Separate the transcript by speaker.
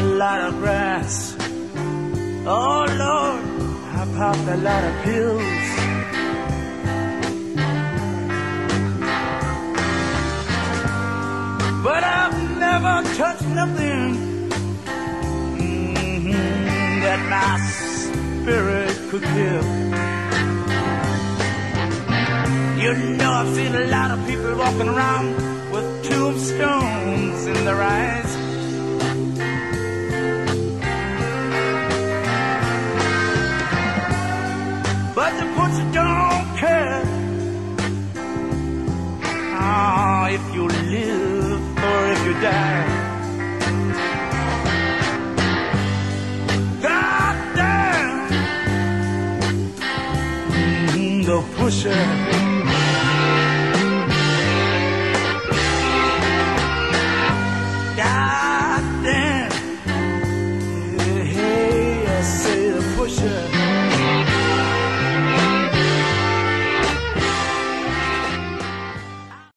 Speaker 1: a lot of grass. Oh Lord, I popped a lot of pills. But I've never touched nothing mm-hmm, that my spirit could give. You know, I've seen a lot of people walking around tombstones in their eyes. But the butcher don't care. Ah, if you live or if you die. God damn. Mm, the pusher.